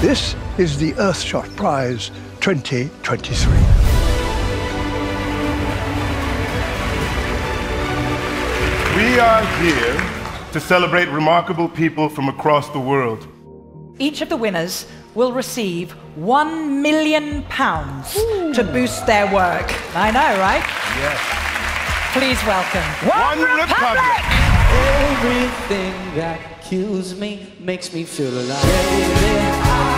This is the Earthshot Prize 2023. We are here to celebrate remarkable people from across the world. Each of the winners will receive one million pounds to boost their work. I know, right? Yes. Please welcome One Republic. Everything that kills me makes me feel alive. Baby, a.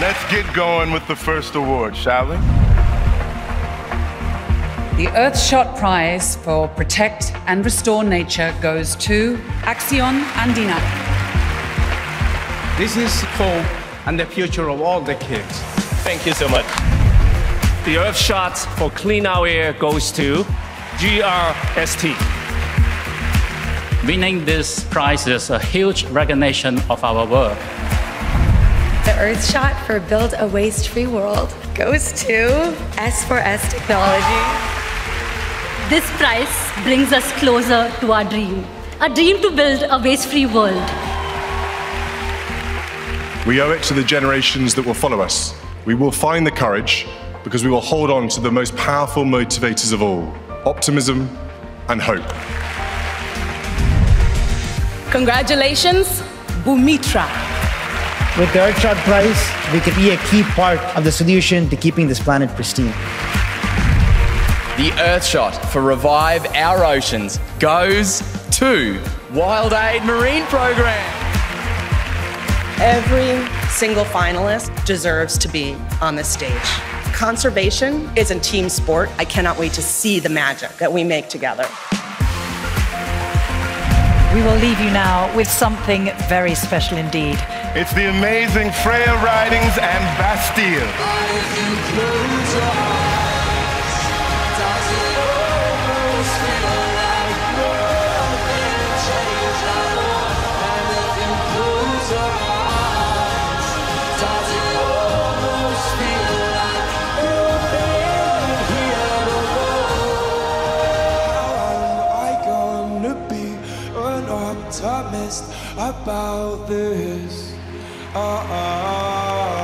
Let's get going with the first award, shall we? The Earthshot Prize for Protect and Restore Nature goes to Acción Andina. This is hope and the future of all the kids. Thank you so much. The Earthshot for Clean Our Air goes to GRST. Winning this prize is a huge recognition of our work. The Earthshot for Build a Waste Free World goes to S4S Technology. This prize brings us closer to our dream a dream to build a waste free world. We owe it to the generations that will follow us. We will find the courage because we will hold on to the most powerful motivators of all optimism and hope. Congratulations, Boomitra. With the Earthshot Prize, we can be a key part of the solution to keeping this planet pristine. The Earthshot for Revive Our Oceans goes to WildAid Marine Program. Every single finalist deserves to be on this stage. Conservation is a team sport. I cannot wait to see the magic that we make together. We will leave you now with something very special indeed. It's the amazing Freya Ridings and Bastille. an optimist about this. Uh -uh.